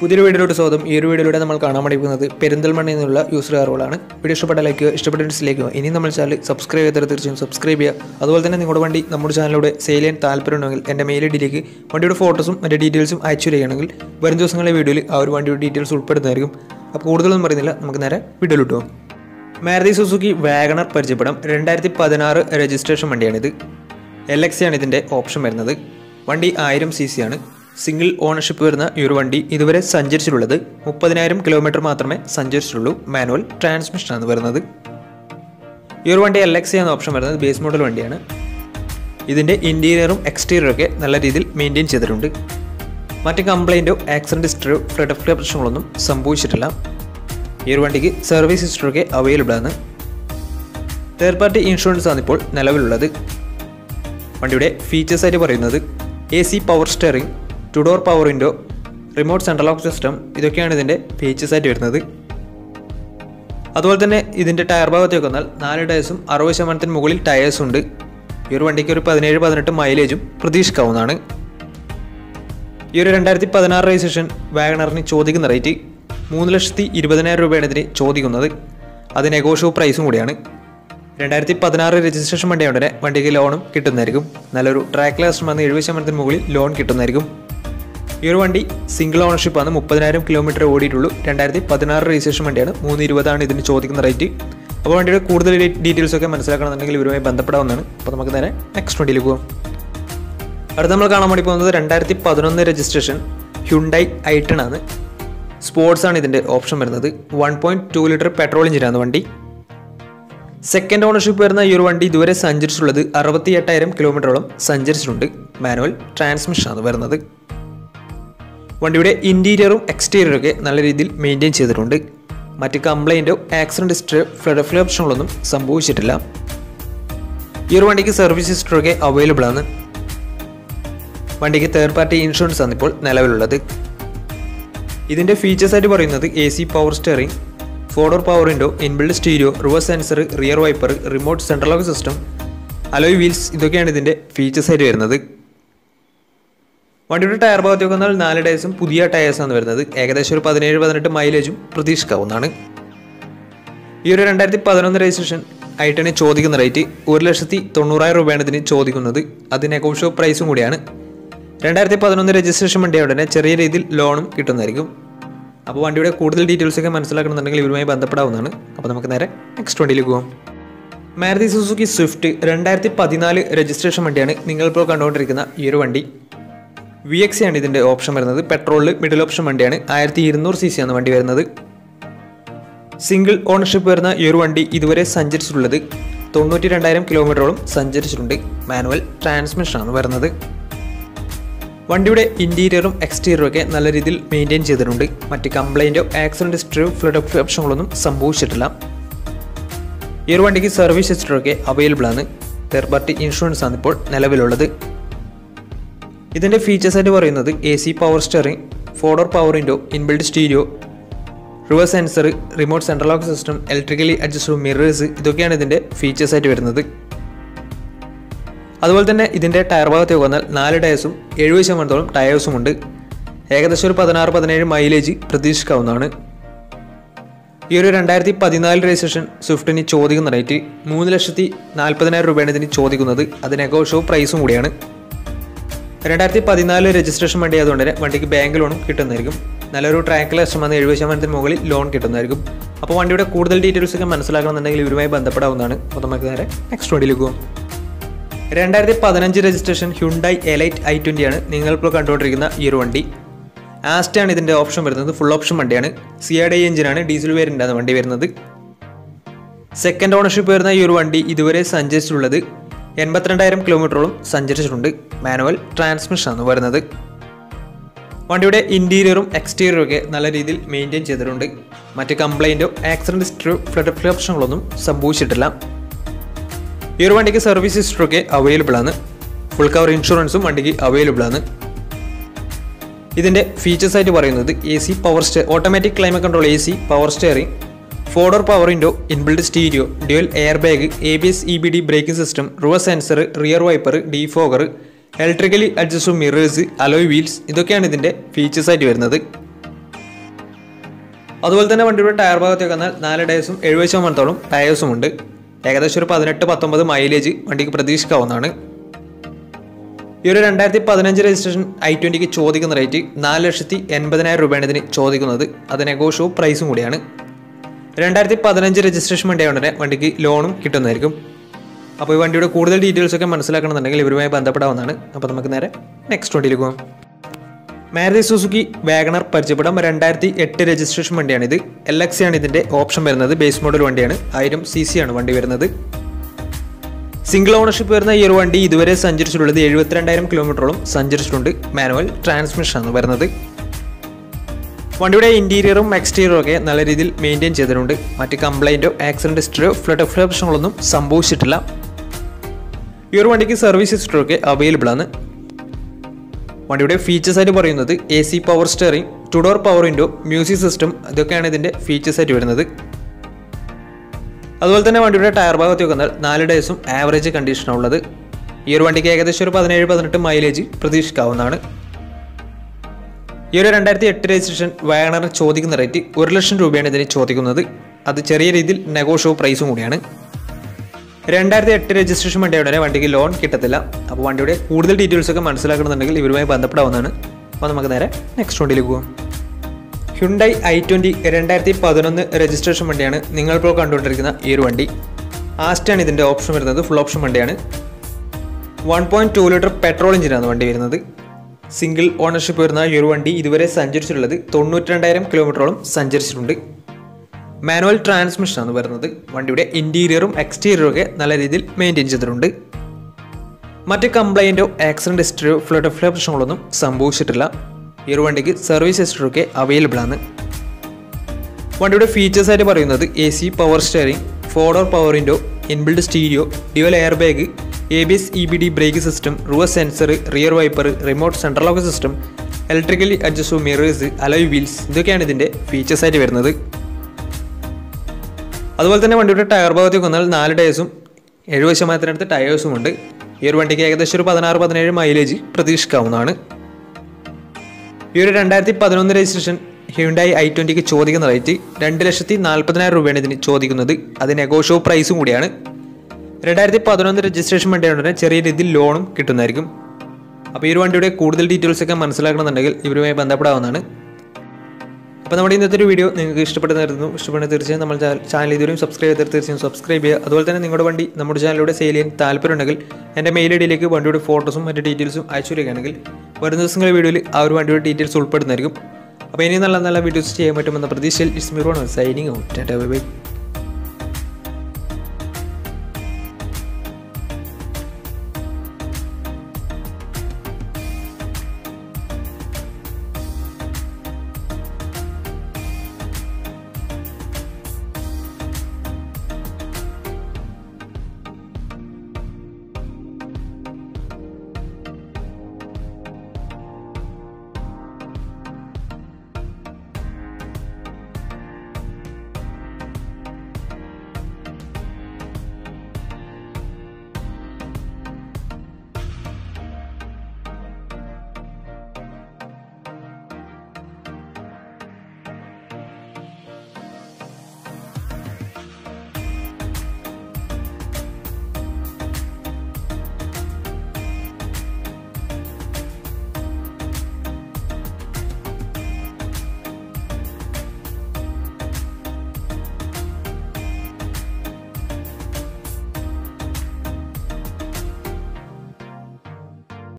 പുതിയൊരു വീഡിയോയിലോട്ട് സ്വാഗതം. ഈ ഒരു വീഡിയോയിലൂടെ നമ്മൾ കാണാൻ പഠിക്കുന്നത് പെരിന്തൽമണ്ണയിൽ നിന്നുള്ള യൂസർ ആറുകളാണ് വീഡിയോ ഇഷ്ടപ്പെട്ട ലൈക്ക് ഇഷ്ടപ്പെട്ട ഡിസ്ലൈക്കോ ഇനി നമ്മൾ ചാനൽ സബ്സ്ക്രൈബ് ചെയ്താൽ തീർച്ചയായും സബ്സ്ക്രൈബ് ചെയ്യുക. അതുപോലെ തന്നെ നിങ്ങളുടെ വണ്ടി നമ്മുടെ ചാനലിലൂടെ സെയിൽ ചെയ്യാൻ താല്പര്യമുണ്ടെങ്കിൽ എന്റെ മെയിൽ ഐഡിയിലേക്ക് വണ്ടിയുടെ ഫോട്ടോസും മറ്റേ ഡീറ്റെയിൽസും അയച്ചു തരികയാണെങ്കിൽ വരും ദിവസങ്ങളിലെ വീഡിയോയിൽ ആ ഒരു വണ്ടിയുടെ ഡീറ്റെയിൽസ് ഉൾപ്പെടുന്നതായിരിക്കും. അപ്പോൾ കൂടുതലൊന്നും പറയുന്നില്ല. നമുക്ക് നേരെ വീഡിയോയിലോട്ട് പോകാം. മാരുതി സുസുക്കി വാഗണർ പരിചയപ്പെടാം. രണ്ടായിരത്തി പതിനാറ് രജിസ്ട്രേഷൻ വണ്ടിയാണിത്. എൽ എക്സ് ആണ് ഇതിന്റെ ഓപ്ഷൻ വരുന്നത്. വണ്ടി ആയിരം സി സി ആണ്. സിംഗിൾ ഓണർഷിപ്പ് വരുന്ന ഈ ഒരു വണ്ടി ഇതുവരെ സഞ്ചരിച്ചിട്ടുള്ളത് മുപ്പതിനായിരം കിലോമീറ്റർ മാത്രമേ സഞ്ചരിച്ചിട്ടുള്ളൂ. മാനുവൽ ട്രാൻസ്മിഷനാണ് വരുന്നത്. ഈ ഒരു വണ്ടി എൽ എക്സ് എന്ന ഓപ്ഷൻ വരുന്നത് ബേസ് മോഡൽ വണ്ടിയാണ്. ഇതിന്റെ ഇന്റീരിയറും എക്സ്റ്റീരിയറും ഒക്കെ നല്ല രീതിയിൽ മെയിന്റെയിൻ ചെയ്തിട്ടുണ്ട്. മറ്റ് കംപ്ലൈന്റോ ആക്സിഡന്റ് ഹിസ്റ്ററിയോ ഓഫ് പ്രശ്നങ്ങളൊന്നും സംഭവിച്ചിട്ടില്ല. ഈ ഒരു വണ്ടിക്ക് സർവീസ് ഹിസ്റ്ററൊക്കെ അവൈലബിൾ ആണ്. തേർഡ് പാർട്ടി ഇൻഷുറൻസ് ആണ് ഇപ്പോൾ നിലവിലുള്ളത്. വണ്ടിയുടെ ഫീച്ചേഴ്സ് ആയിട്ട് പറയുന്നത് A C power steering two door power window remote central lock system ഇതൊക്കെയാണ് ഇതിന്റെ ഫീച്ചേഴ്സ് ആയിട്ട് വരുന്നത്. അതുപോലെ തന്നെ ഇതിന്റെ ടയർ ഭാഗത്തേക്ക് വന്നാൽ നാല് ടയേഴ്സും അറുപത് ശതമാനത്തിന് മുകളിൽ ടയേഴ്സ് ഉണ്ട്. ഈ ഒരു വണ്ടിക്ക് ഒരു പതിനേഴ് പതിനെട്ട് മൈലേജും പ്രതീക്ഷിക്കാവുന്നതാണ്. ഈ ഒരു രണ്ടായിരത്തി പതിനാറ് രജിസ്ട്രേഷൻ വാഗണറിന് ചോദിക്കുന്ന റേറ്റ് മൂന്ന് ലക്ഷത്തി ഇരുപതിനായിരം രൂപയാണ് ഇതിന് ചോദിക്കുന്നത്. അത് നെഗോഷ്യബിൾ പ്രൈസും കൂടിയാണ്. രണ്ടായിരത്തി പതിനാറ് രജിസ്ട്രേഷൻ വണ്ടിയുടനെ വണ്ടിക്ക് ലോണും കിട്ടുന്നതായിരിക്കും. നല്ലൊരു ട്രാക്ക് ലാസ്റ്റ് വന്ന് എഴുപത് ശതമാനത്തിന് മുകളിൽ ലോൺ കിട്ടുന്നതായിരിക്കും. ഈ ഒരു വണ്ടി സിംഗിൾ ഓണർഷിപ്പ് ആണ്. മുപ്പതിനായിരം കിലോമീറ്റർ ഓടിയിട്ടുള്ളൂ. രണ്ടായിരത്തി പതിനാറ് രജിസ്ട്രേഷൻ വണ്ടിയാണ്. മൂന്ന് ഇരുപതാണ് ഇതിന് ചോദിക്കുന്ന റേറ്റ് അപ്പോൾ വണ്ടിയുടെ കൂടുതൽ ഡീറ്റെയിൽസ് ഒക്കെ മനസ്സിലാക്കണമെന്നുണ്ടെങ്കിൽ ഇവരുമായി ബന്ധപ്പെടാവുന്നതാണ്. അപ്പോൾ നമുക്ക് നേരെ നെക്സ്റ്റ് വണ്ടിയിൽ പോകാം. അടുത്ത നമ്മൾ കാണാൻ വേണ്ടി പോകുന്നത് രണ്ടായിരത്തി പതിനൊന്ന് രജിസ്ട്രേഷൻ ഹ്യുണ്ടായി ഐട്ടൺ ആണ്. സ്പോർട്സ് ആണ് ഇതിന്റെ ഓപ്ഷൻ വരുന്നത്. One point two litre petrol എഞ്ചിനാണ് വണ്ടി. സെക്കൻഡ് ഓണർഷിപ്പ് വരുന്ന ഈ ഒരു വണ്ടി ഇതുവരെ സഞ്ചരിച്ചിട്ടുള്ളത് അറുപത്തി എട്ടായിരം കിലോമീറ്ററോളം സഞ്ചരിച്ചിട്ടുണ്ട്. മാനുവൽ ട്രാൻസ്മിഷനാണ് വരുന്നത്. വണ്ടിയുടെ ഇന്റീരിയറും എക്സ്റ്റീരിയറും ഒക്കെ നല്ല രീതിയിൽ മെയിന്റെയിൻ ചെയ്തിട്ടുണ്ട്. മറ്റ് കംപ്ലൈന്റോ ആക്സിഡന്റ് ഹിസ്റ്ററിയോ ഫ്ലഡ് ഓഫ് ഓപ്ഷനുകളൊന്നും സംഭവിച്ചിട്ടില്ല. ഈ ഒരു വണ്ടിക്ക് സർവീസ് ഹിസ്റ്ററൊക്കെ അവൈലബിൾ ആണ്. വണ്ടിക്ക് തേർഡ് പാർട്ടി ഇൻഷുറൻസ് ആണ് ഇപ്പോൾ നിലവിലുള്ളത്. ഇതിന്റെ ഫീച്ചേഴ്സ് ആയിട്ട് പറയുന്നത് A C power steering four door power window inbuilt stereo reverse sensor rear wiper remote central lock system alloy wheels ഇതൊക്കെയാണ് ഇതിന്റെ ഫീച്ചേഴ്സ് ആയിട്ട് വരുന്നത്. വണ്ടിയുടെ ടയർ ഭാഗത്തേക്ക് വന്നാൽ നാല് ടയേഴ്സും പുതിയ ടയേഴ്സാണ് വരുന്നത്. ഏകദേശം ഒരു പതിനേഴ് പതിനെട്ട് മൈലേജും പ്രതീക്ഷിക്കാവുന്നതാണ്. ഈ ഒരു രണ്ടായിരത്തി പതിനൊന്ന് രജിസ്ട്രേഷൻ ഐട്ടന് ചോദിക്കുന്ന റേറ്റ് ഒരു ലക്ഷത്തി തൊണ്ണൂറായിരം രൂപയാണ് ഇതിന് ചോദിക്കുന്നത്. അത് നെഗോഷ്യോ പ്രൈസും കൂടിയാണ്. രണ്ടായിരത്തി പതിനൊന്ന് രജിസ്ട്രേഷൻ വണ്ടിയ ഉടനെ ചെറിയ രീതിയിൽ ലോണും കിട്ടുന്നതായിരിക്കും. അപ്പോൾ വണ്ടിയുടെ കൂടുതൽ ഡീറ്റെയിൽസ് ഒക്കെ മനസ്സിലാക്കണമെന്നുണ്ടെങ്കിൽ ഇവരുമായി ബന്ധപ്പെടാവുന്നതാണ്. അപ്പോൾ നമുക്ക് നേരെ നെക്സ്റ്റ് വണ്ടിയിലേക്ക് പോകാം മാരുതി സുസുക്കി സ്വിഫ്റ്റ് രണ്ടായിരത്തി പതിനാല് രജിസ്ട്രേഷൻ വണ്ടിയാണ് നിങ്ങളിപ്പോൾ കണ്ടുകൊണ്ടിരിക്കുന്ന ഈ ഒരു വണ്ടി. വി എക്സ് ആണ് ഇതിന്റെ ഓപ്ഷൻ വരുന്നത്. പെട്രോളിൽ മിഡിൽ ഓപ്ഷൻ വണ്ടിയാണ്. ആയിരത്തി ഇരുന്നൂറ് സി സി ആണ് വണ്ടി വരുന്നത്. സിംഗിൾ ഓണർഷിപ്പ് വരുന്ന ഈ ഒരു വണ്ടി ഇതുവരെ സഞ്ചരിച്ചിട്ടുള്ളത് തൊണ്ണൂറ്റി രണ്ടായിരം കിലോമീറ്ററോളം സഞ്ചരിച്ചിട്ടുണ്ട്. മാനുവൽ ട്രാൻസ്മിഷനാണ് വരുന്നത്. വണ്ടിയുടെ ഇന്റീരിയറും എക്സ്റ്റീരിയറും ഒക്കെ നല്ല രീതിയിൽ മെയിന്റെയിൻ ചെയ്തിട്ടുണ്ട്. മറ്റ് കംപ്ലൈന്റോ ആക്സിഡന്റ് ഹിസ്റ്ററിയോ ഫ്ലഡ് ഓപ്ഷനുകളൊന്നും സംഭവിച്ചിട്ടില്ല. ഈ ഒരു വണ്ടിക്ക് സർവീസ് ഹിസ്റ്ററിയൊക്കെ അവൈലബിൾ ആണ്. തേർഡ് പാർട്ടി ഇൻഷുറൻസ് ആണ് ഇപ്പോൾ നിലവിലുള്ളത്. ഇതിന്റെ ഫീച്ചേഴ്സ് ആയിട്ട് പറയുന്നത് A C power steering four door power window inbuilt stereo reverse sensor remote central lock system electrically adjustable mirrors ഇതൊക്കെയാണ് ഇതിന്റെ ഫീച്ചേഴ്സായിട്ട് വരുന്നത്. അതുപോലെ തന്നെ ഇതിന്റെ ടയർ ഭാഗത്തേക്ക് വന്നാൽ നാല് ടയേഴ്സും എഴുപത് ശതമാനത്തോളം ടയേഴ്സും ഉണ്ട്. ഏകദേശം ഒരു പതിനാറ് പതിനേഴ് മൈലേജ് പ്രതീക്ഷിക്കാവുന്നതാണ്. ഈ ഒരു രണ്ടായിരത്തി പതിനാല് രജിസ്ട്രേഷൻ സ്വിഫ്റ്റിന് ചോദിക്കുന്ന റേറ്റ് മൂന്ന് ലക്ഷത്തി നാൽപ്പതിനായിരം രൂപയാണ് ഇതിന് ചോദിക്കുന്നത്. അത് നെഗോഷോ പ്രൈസും കൂടിയാണ്. രണ്ടായിരത്തി പതിനാല് രജിസ്ട്രേഷൻ വണ്ടി ആയതുകൊണ്ട് തന്നെ വണ്ടിക്ക് ബാങ്ക് ലോണും കിട്ടുന്നതായിരിക്കും. നല്ലൊരു ട്രാക്ക് ലക്ഷം വന്ന് എഴുപത് ശതമാനത്തിന് മുകളിൽ ലോൺ കിട്ടുന്നതായിരിക്കും. അപ്പോൾ വണ്ടിയുടെ കൂടുതൽ ഡീറ്റെയിൽസ് ഒക്കെ മനസ്സിലാക്കണമെന്നുണ്ടെങ്കിൽ ഇവരുമായി ബന്ധപ്പെടാവുന്നതാണ്. അപ്പോൾ നമുക്ക് നേരെ നെക്സ്റ്റ് വണ്ടിയിലേക്ക് പോകും രണ്ടായിരത്തി പതിനഞ്ച് registration Hyundai elite i twenty ആണ് നിങ്ങളിപ്പോൾ കണ്ടുകൊണ്ടിരിക്കുന്ന ഈ ഒരു വണ്ടി. ആസ്റ്റാണ് ഇതിന്റെ ഓപ്ഷൻ വരുന്നത്. ഫുൾ ഓപ്ഷൻ വണ്ടിയാണ്. സി ആർ എഞ്ചിനാണ് ഡീസൽ വേരിയന്റാണ് വണ്ടി വരുന്നത്. സെക്കൻഡ് ഓണർഷിപ്പ് വരുന്ന ഈ ഒരു വണ്ടി ഇതുവരെ സഞ്ചരിച്ചിട്ടുള്ളത് എൺപത്തിരണ്ടായിരം കിലോമീറ്ററോളം സഞ്ചരിച്ചിട്ടുണ്ട്. മാനുവൽ ട്രാൻസ്മിഷനാണ് വരുന്നത്. വണ്ടിയുടെ ഇന്റീരിയറും എക്സ്റ്റീരിയറും ഒക്കെ നല്ല രീതിയിൽ മെയിന്റെയിൻ ചെയ്തിട്ടുണ്ട്. മറ്റ് കംപ്ലൈന്റോ ആക്സിഡന്റ് ഹിസ്റ്ററിയോ ഫ്ലഡ് ഫ്ലോപ്ഷനുകളൊന്നും സംഭവിച്ചിട്ടില്ല. ഈ ഒരു വണ്ടിക്ക് സർവീസ് ഹിസ്റ്ററൊക്കെ അവൈലബിൾ ആണ്. ഫുൾ കവർ ഇൻഷുറൻസും വണ്ടിക്ക് അവൈലബിൾ ആണ്. ഇതിന്റെ ഫീച്ചേഴ്സ് ആയിട്ട് പറയുന്നത് A C power stay automatic climate control A C power steering four power window inbuilt stereo dual air bag A B S E B D braking system reverse sensor rear wiper defogger electrically adjust mirrors alloy wheels ഇതൊക്കെയാണ് ഇതിന്റെ features ആയിട്ട് വരുന്നത്. അതുപോലെ തന്നെ വണ്ടിയുടെ tyre ഭാഗത്തേക്ക് വന്നാൽ നാല് ടയേഴ്സും എഴുപത് ശതമാനത്തോളം ടയേഴ്സും ഉണ്ട്. ഏകദേശം ഒരു പതിനെട്ട് പത്തൊമ്പത് മൈലേജ് വണ്ടിക്ക് പ്രതീക്ഷിക്കാവുന്നതാണ്. ഈ ഒരു രണ്ടായിരത്തി പതിനഞ്ച് രജിസ്ട്രേഷൻ ഐ ട്വന്റിക്ക് ചോദിക്കുന്ന റേറ്റ് നാല് ലക്ഷത്തി എൺപതിനായിരം രൂപയാണ് ഇതിന് ചോദിക്കുന്നത്. അത് നെഗോഷ്യൂ പ്രൈസും കൂടിയാണ്. രണ്ടായിരത്തി പതിനഞ്ച് രജിസ്ട്രേഷൻ വണ്ടിയായതുകൊണ്ട് തന്നെ വണ്ടിക്ക് ലോണും കിട്ടുന്നതായിരിക്കും. അപ്പോൾ ഈ വണ്ടിയുടെ കൂടുതൽ ഡീറ്റെയിൽസ് ഒക്കെ മനസ്സിലാക്കണമെന്നുണ്ടെങ്കിൽ ഇവരുമായി ബന്ധപ്പെടാവുന്നതാണ്. അപ്പോൾ നമുക്ക് നേരെ നെക്സ്റ്റ് വണ്ടിയിലേക്ക് പോകാം. മാരുതി സുസുക്കി വാഗണർ പരിചയപ്പെടാം. രണ്ടായിരത്തി എട്ട് രജിസ്ട്രേഷൻ വണ്ടിയാണിത്. എൽ എക്സ് ആണ് ഇതിന്റെ ഓപ്ഷൻ വരുന്നത്. ബേസ് മോഡൽ വണ്ടിയാണ്. ആയിരം സി സി ആണ് വണ്ടി വരുന്നത്. സിംഗിൾ ഓണർഷിപ്പ് വരുന്ന ഈ ഒരു വണ്ടി ഇതുവരെ സഞ്ചരിച്ചിട്ടുള്ളത് എഴുപത്തിരണ്ടായിരം കിലോമീറ്ററോളം സഞ്ചരിച്ചിട്ടുണ്ട്. മാനുവൽ ട്രാൻസ്മിഷൻ ആണ് വരുന്നത്. വണ്ടിയുടെ ഇന്റീരിയറും എക്സ്റ്റീരിയറും ഒക്കെ നല്ല രീതിയിൽ മെയിന്റെയിൻ ചെയ്തിട്ടുണ്ട്. മറ്റ് കംപ്ലൈന്റോ ആക്സിഡന്റ് ഹിസ്റ്ററിയോ ഫ്ലഡ് പ്രശ്നങ്ങളൊന്നും സംഭവിച്ചിട്ടില്ല. ഈ ഒരു വണ്ടിക്ക് സർവീസ് ഹിസ്റ്ററി ഒക്കെ അവൈലബിൾ ആണ്. വണ്ടിയുടെ ഫീച്ചേഴ്സ് ആയിട്ട് പറയുന്നത് A C power steering two door power window music system ഇതൊക്കെയാണ് ഇതിന്റെ ഫീച്ചേഴ്സ് ആയിട്ട് വരുന്നത്. അതുപോലെ തന്നെ വണ്ടിയുടെ ടയർ ഭാഗത്ത് വന്നാൽ നാല് ഡേയ്സും ആവറേജ് കണ്ടീഷനാണ് ഉള്ളത്. ഈ ഒരു വണ്ടിക്ക് ഏകദേശം ഒരു പതിനേഴ് പതിനെട്ട് മൈലേജ് പ്രതീക്ഷിക്കാവുന്നതാണ്. ഈ ഒരു രണ്ടായിരത്തി എട്ട് രജിസ്ട്രേഷൻ വാഗണറിന് ചോദിക്കുന്ന റേറ്റ് ഒരു ലക്ഷം രൂപയാണ് ഇതിന് ചോദിക്കുന്നത്. അത് ചെറിയ രീതിയിൽ നെഗോഷ്യോ പ്രൈസും കൂടിയാണ്. രണ്ടായിരത്തി എട്ട് രജിസ്ട്രേഷൻ വണ്ടിയുടെ വണ്ടിക്ക് ലോൺ കിട്ടത്തില്ല. അപ്പോൾ വണ്ടിയുടെ കൂടുതൽ ഡീറ്റെയിൽസ് ഒക്കെ മനസ്സിലാക്കണമെന്നുണ്ടെങ്കിൽ ഇവരുമായി ബന്ധപ്പെടാവുന്നതാണ്. അപ്പോൾ നമുക്ക് നേരെ നെക്സ്റ്റ് വണ്ടിയിലേക്ക് പോകാം ഹ്യുണ്ടായി ഐ ട്വന്റി രണ്ടായിരത്തി പതിനൊന്ന് രജിസ്ട്രേഷൻ വണ്ടിയാണ് നിങ്ങളിപ്പോൾ കണ്ടുകൊണ്ടിരിക്കുന്ന ഈ ഒരു വണ്ടി. ആസ്റ്റാണ് ഇതിന്റെ ഓപ്ഷൻ വരുന്നത് ഫുൾ ഓപ്ഷൻ വണ്ടിയാണ്. One point two litre petrol എഞ്ചിനാണ് വണ്ടി വരുന്നത്. സിംഗിൾ ഓണർഷിപ്പ് വരുന്ന ഈ ഒരു വണ്ടി ഇതുവരെ സഞ്ചരിച്ചിട്ടുള്ളത് തൊണ്ണൂറ്റി രണ്ടായിരം കിലോമീറ്ററോളം സഞ്ചരിച്ചിട്ടുണ്ട്. മാനുവൽ ട്രാൻസ്മിഷൻ ട്രാൻസ്മിഷനാണ് വരുന്നത്. വണ്ടിയുടെ ഇന്റീരിയറും എക്സ്റ്റീരിയറും ഒക്കെ നല്ല രീതിയിൽ മെയിന്റെയിൻ ചെയ്തിട്ടുണ്ട്. മറ്റ് കംപ്ലൈന്റോ ആക്സിഡന്റ് ഹിസ്റ്ററിയോ ഫ്ലഡ് ഫ്ലോ പ്രശ്നങ്ങളൊന്നും സംഭവിച്ചിട്ടില്ല. ഈ ഒരു വണ്ടിക്ക് സർവീസ് ഹിസ്റ്ററി ഒക്കെ അവൈലബിൾ ആണ്. വണ്ടിയുടെ ഫീച്ചേഴ്സ് ആയിട്ട് പറയുന്നത് A C power steering four door power window inbuilt stereo dual air bag A B S E B D brake system rover sensor rear wiper remote central lock system electrically അഡ്ജസ്റ്റോ mirrors alloy wheels ഇതൊക്കെയാണ് ഇതിന്റെ ഫീച്ചേഴ്സായിട്ട് വരുന്നത്. അതുപോലെ തന്നെ വണ്ടിയുടെ tyre ഭാഗത്തേക്ക് വന്നാൽ നാല് ടയേഴ്സും എഴുപത് ശതമാനത്തിനടുത്ത് ടയേഴ്സും ഉണ്ട്. ഈ ഒരു വണ്ടിക്ക് ഏകദേശം ഒരു പതിനാറ് പതിനേഴ് മൈലേജ് പ്രതീക്ഷിക്കാവുന്നതാണ്. ഈ ഒരു രണ്ടായിരത്തി പതിനൊന്ന് രജിസ്ട്രേഷൻ ഹ്യുണ്ടായി ഐ ട്വന്റിക്ക് ചോദിക്കുന്ന റേറ്റ് രണ്ട് ലക്ഷത്തി നാൽപ്പതിനായിരം രൂപയാണ് ഇതിന് ചോദിക്കുന്നത്. അത് നെഗോഷോ പ്രൈസും കൂടിയാണ്. രണ്ടായിരത്തി പതിനൊന്ന് രജിസ്ട്രേഷൻ വണ്ടിയാണ് ചെറിയ രീതിയിൽ ലോണും കിട്ടുന്നതായിരിക്കും. അപ്പോൾ ഈ ഒരു വണ്ടിയുടെ കൂടുതൽ ഡീറ്റെയിൽസ് ഒക്കെ മനസ്സിലാക്കണമെന്നുണ്ടെങ്കിൽ ഇവരുമായി ബന്ധപ്പെടാവുന്നതാണ്. അപ്പോൾ നമ്മുടെ ഇന്നത്തെ ഒരു വീഡിയോ നിങ്ങൾക്ക് ഇഷ്ടപ്പെടുന്നതായിരുന്നു ഇഷ്ടപ്പെടുന്ന തീർച്ചയായും നമ്മൾ ചാനൽ ഇതുവരെയും സബ്സ്ക്രൈബ് ചെയ്താൽ തീർച്ചയായും സബ്സ്ക്രൈബ് ചെയ്യുക. അതുപോലെ തന്നെ നിങ്ങളുടെ വണ്ടി നമ്മുടെ ചാനലിലൂടെ സെയിൽ ചെയ്യാൻ താല്പര്യമുണ്ടെങ്കിൽ എന്റെ മെയിൽ ഐഡിയിലേക്ക് ഡിയിലേക്ക് വണ്ടിയുടെ ഫോട്ടോസും മറ്റു ഡീറ്റെയിൽസും അയച്ചു വരികയാണെങ്കിൽ വരുന്ന ദിവസങ്ങളിൽ വീഡിയോയിൽ ആ ഒരു വണ്ടിയുടെ ഡീറ്റെയിൽസ് ഉൾപ്പെടുന്നതായിരിക്കും. അപ്പോൾ ഇനി നല്ല നല്ല വീഡിയോസ് ചെയ്യാൻ പറ്റുമെന്ന പ്രതീക്ഷയിൽ ഇസ്മിറോൺ സൈനിങ് ഔട്ട് ബൈ